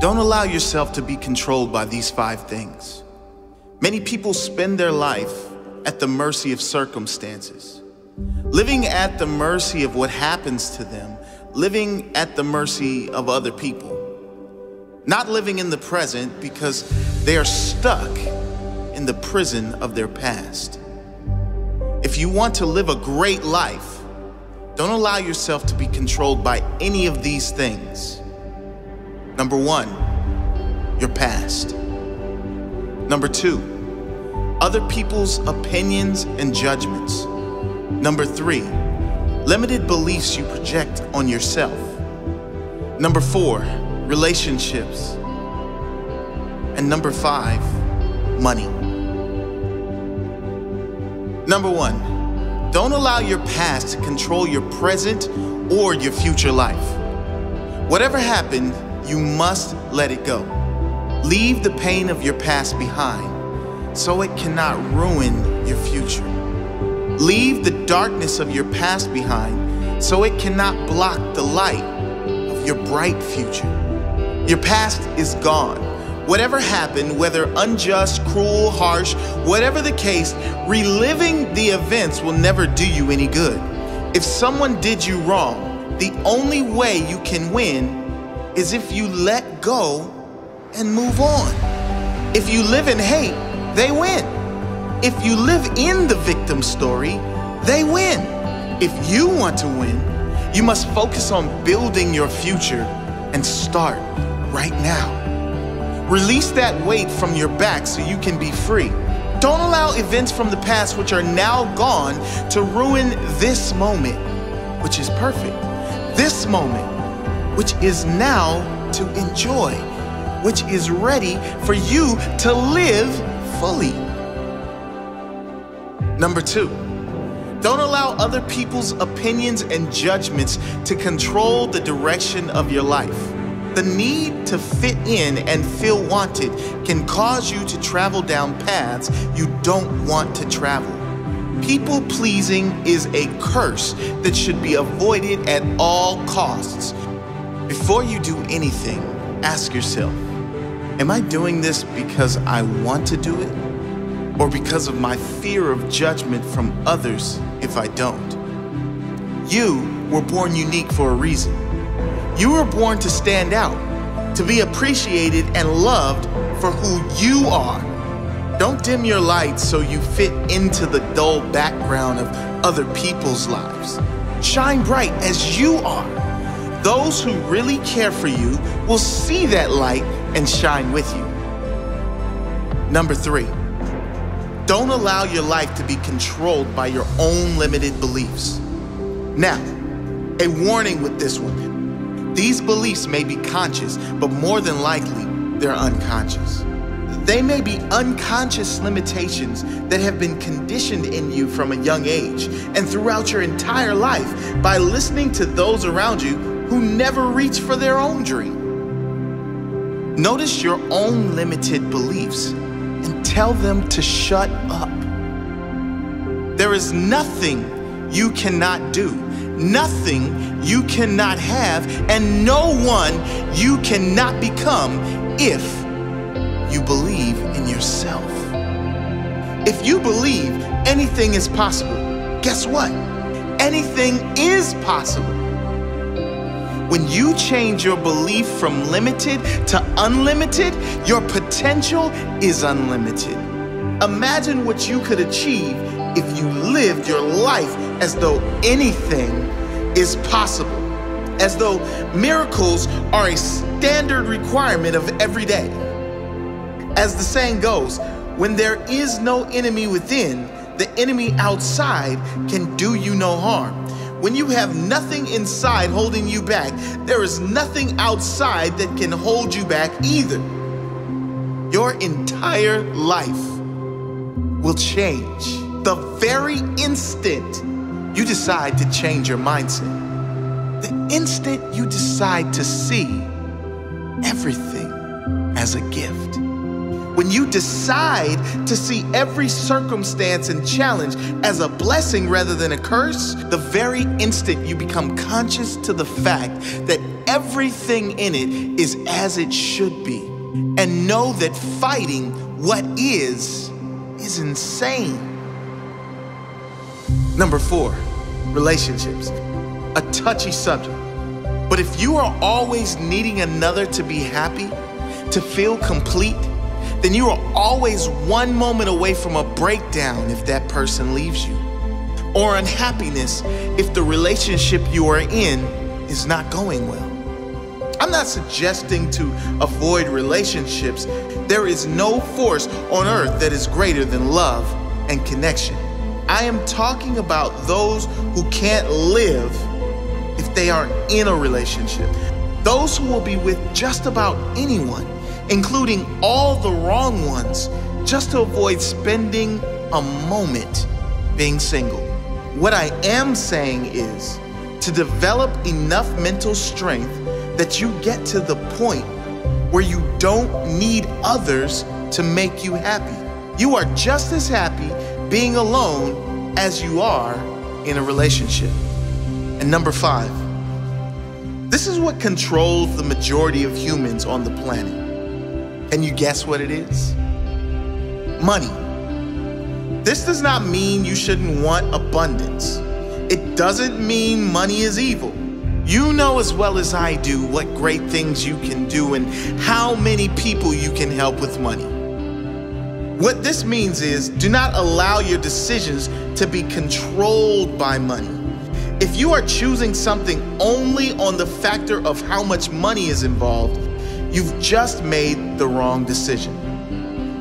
Don't allow yourself to be controlled by these five things. Many people spend their life at the mercy of circumstances, living at the mercy of what happens to them, living at the mercy of other people, not living in the present because they are stuck in the prison of their past. If you want to live a great life, don't allow yourself to be controlled by any of these things. Number one, your past. Number two, other people's opinions and judgments. Number three, limited beliefs you project on yourself. Number four, relationships. And number five, money. Number one, don't allow your past to control your present or your future life. Whatever happened, you must let it go. Leave the pain of your past behind so it cannot ruin your future. Leave the darkness of your past behind so it cannot block the light of your bright future. Your past is gone. Whatever happened, whether unjust, cruel, harsh, whatever the case, reliving the events will never do you any good. If someone did you wrong, the only way you can win is if you let go and move on. If you live in hate, they win. If you live in the victim story, they win. If you want to win, you must focus on building your future and start right now. Release that weight from your back so you can be free. Don't allow events from the past which are now gone to ruin this moment, which is perfect. This moment, which is now to enjoy, which is ready for you to live fully. Number two, don't allow other people's opinions and judgments to control the direction of your life. The need to fit in and feel wanted can cause you to travel down paths you don't want to travel. People pleasing is a curse that should be avoided at all costs. Before you do anything, ask yourself Am I doing this because I want to do it? Or because of my fear of judgment from others if I don't? You were born unique for a reason. You were born to stand out, to be appreciated and loved for who you are. Don't dim your light so you fit into the dull background of other people's lives. Shine bright as you are. Those who really care for you will see that light and shine with you. Number three, don't allow your life to be controlled by your own limited beliefs. Now, a warning with this one these beliefs may be conscious, but more than likely, they're unconscious. They may be unconscious limitations that have been conditioned in you from a young age and throughout your entire life by listening to those around you who never reach for their own dream. Notice your own limited beliefs and tell them to shut up. There is nothing you cannot do nothing you cannot have, and no one you cannot become if you believe in yourself. If you believe anything is possible, guess what? Anything is possible. When you change your belief from limited to unlimited, your potential is unlimited. Imagine what you could achieve if you lived your life as though anything is possible, as though miracles are a standard requirement of every day. As the saying goes, when there is no enemy within, the enemy outside can do you no harm. When you have nothing inside holding you back, there is nothing outside that can hold you back either. Your entire life will change the very instant you decide to change your mindset. The instant you decide to see everything as a gift. When you decide to see every circumstance and challenge as a blessing rather than a curse, the very instant you become conscious to the fact that everything in it is as it should be, and know that fighting what is is insane. Number four, relationships. A touchy subject. But if you are always needing another to be happy, to feel complete, then you are always one moment away from a breakdown if that person leaves you, or unhappiness if the relationship you are in is not going well. I'm not suggesting to avoid relationships. There is no force on earth that is greater than love and connection. I am talking about those who can't live if they aren't in a relationship. Those who will be with just about anyone including all the wrong ones, just to avoid spending a moment being single. What I am saying is to develop enough mental strength that you get to the point where you don't need others to make you happy. You are just as happy being alone as you are in a relationship. And number five, this is what controls the majority of humans on the planet. Can you guess what it is? Money. This does not mean you shouldn't want abundance. It doesn't mean money is evil. You know as well as I do what great things you can do and how many people you can help with money. What this means is do not allow your decisions to be controlled by money. If you are choosing something only on the factor of how much money is involved, you've just made the wrong decision.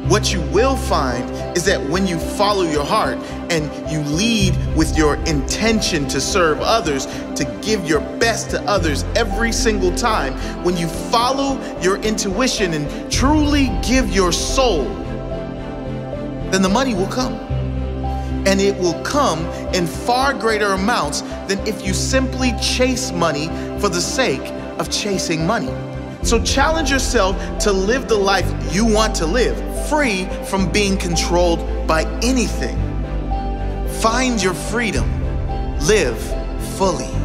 What you will find is that when you follow your heart and you lead with your intention to serve others, to give your best to others every single time, when you follow your intuition and truly give your soul, then the money will come. And it will come in far greater amounts than if you simply chase money for the sake of chasing money. So challenge yourself to live the life you want to live, free from being controlled by anything. Find your freedom. Live fully.